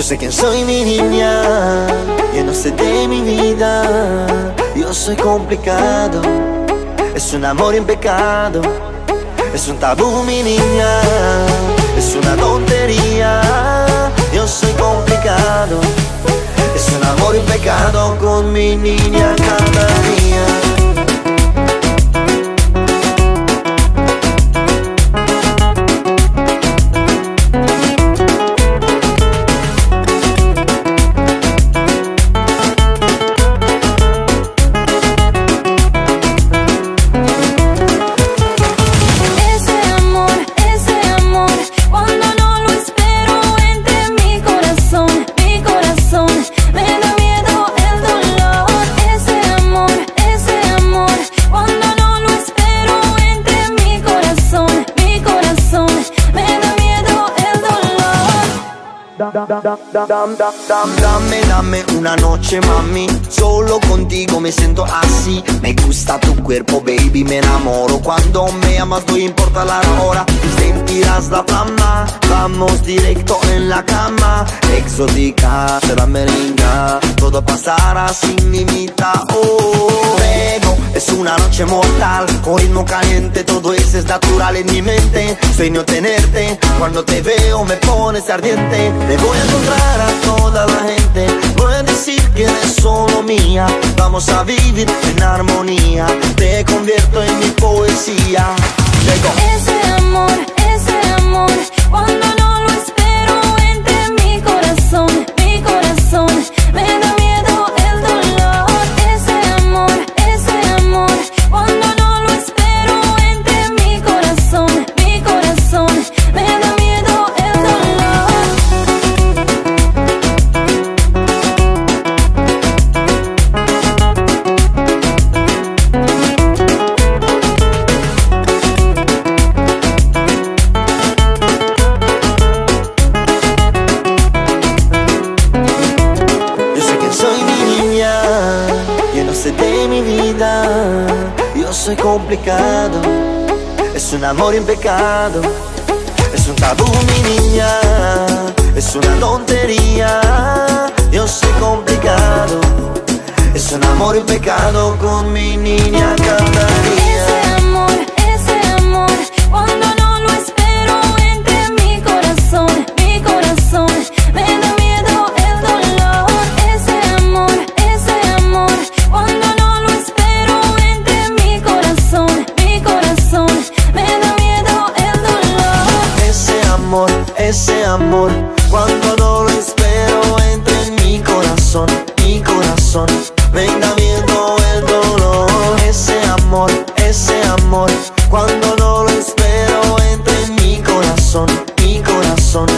Yo sé quién soy mi niña, yo no sé de mi vida, yo soy complicado, es un amor en pecado, es un tabú mi niña, es una tontería, yo soy complicado, es un amor en pecado con mi niña Dame, dame una noche, mami. Solo contigo me siento así. Me gusta tu cuerpo, baby, me enamoro. Cuando me amas, no importa la hora. Sentirás la fama. Vamos directo en la cama. Exótica, será merenga. Todo pasará sin limita. Oh, es una noche mortal. Con ritmo caliente, todo eso es natural en mi mente. Sueño tenerte. Cuando te veo, me pones ardiente. Te voy a encontrar a toda la gente. Voy a decir que eres solo mía. Vamos a vivir en armonía Yo soy complicado. Es un amor en pecado Es un tabú mi niña. Es una tontería. Yo soy complicado. Es un amor en pecado con mi niña cuando no lo espero entra en mi corazón, mi corazón, venga viendo el dolor. Ese amor, ese amor, cuando no lo espero entra en mi corazón, mi corazón.